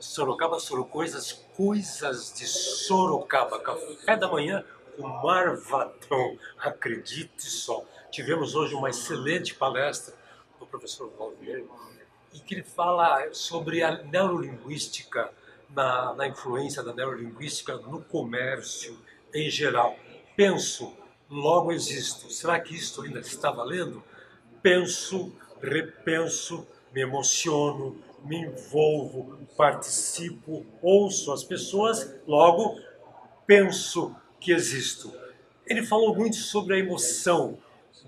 Sorocaba, Sorocoisas, coisas de Sorocaba. Café da manhã com Marvatão. Acredite só. Tivemos hoje uma excelente palestra do professor Valdir e que ele fala sobre a neurolinguística, na, na influência da neurolinguística no comércio em geral. Penso, logo existo. Será que isto ainda está valendo? Penso, repenso, me emociono, me envolvo, participo, ouço as pessoas, logo penso que existo. Ele falou muito sobre a emoção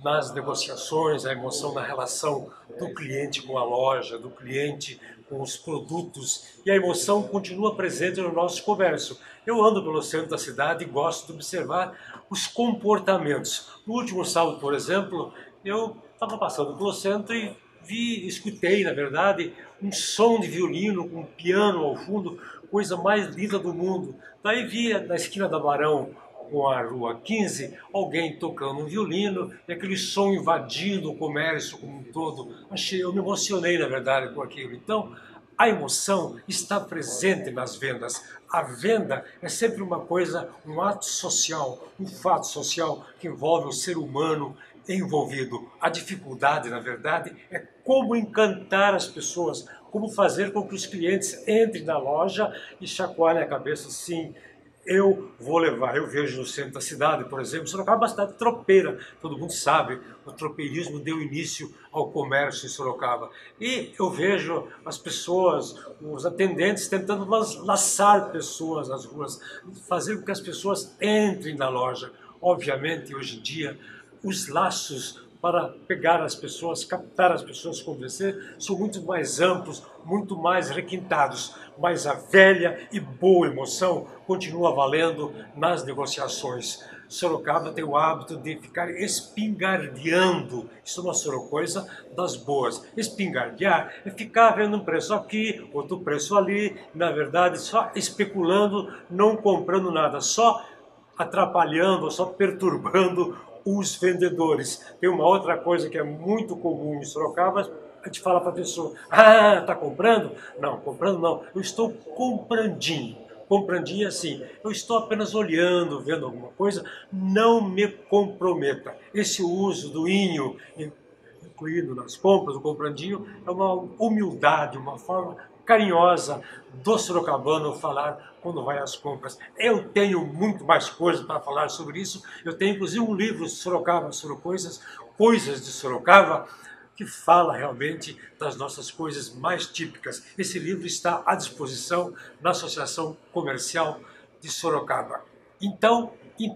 nas negociações, a emoção na relação do cliente com a loja, do cliente com os produtos, e a emoção continua presente no nosso comércio. Eu ando pelo centro da cidade e gosto de observar os comportamentos. No último sábado, por exemplo, eu estava passando pelo centro e vi, escutei, na verdade, um som de violino com um piano ao fundo, coisa mais linda do mundo. Daí vi na esquina da Barão com a Rua 15, alguém tocando um violino e aquele som invadindo o comércio como um todo. Achei, eu me emocionei, na verdade, com aquilo. Então, a emoção está presente nas vendas. A venda é sempre uma coisa, um ato social, um fato social que envolve o ser humano envolvido. A dificuldade, na verdade, é como encantar as pessoas, como fazer com que os clientes entrem na loja e chacoalhem a cabeça, sim, eu vou levar, eu vejo no centro da cidade, por exemplo, Sorocaba é uma cidade tropeira, todo mundo sabe, o tropeirismo deu início ao comércio em Sorocaba. E eu vejo as pessoas, os atendentes tentando laçar pessoas nas ruas, fazer com que as pessoas entrem na loja. Obviamente, hoje em dia, os laços para pegar as pessoas, captar as pessoas, convencer, são muito mais amplos, muito mais requintados. Mas a velha e boa emoção continua valendo nas negociações. Sorocaba tem o hábito de ficar espingardeando. Isso é uma sorocoisa das boas. Espingardear é ficar vendo um preço aqui, outro preço ali, na verdade, só especulando, não comprando nada, só atrapalhando, só perturbando os vendedores. Tem uma outra coisa que é muito comum em Sorocaba, a gente fala para a pessoa, ah, está comprando? Não, comprando não, eu estou comprandinho. Comprandinho é assim, eu estou apenas olhando, vendo alguma coisa, não me comprometa. Esse uso do inho, incluído nas compras, o comprandinho, é uma humildade, uma forma carinhosa do sorocabano falar quando vai às compras. Eu tenho muito mais coisas para falar sobre isso. Eu tenho inclusive um livro Sorocaba, Sorocoisas, Coisas de Sorocaba, que fala realmente das nossas coisas mais típicas. Esse livro está à disposição na Associação Comercial de Sorocaba. Então, em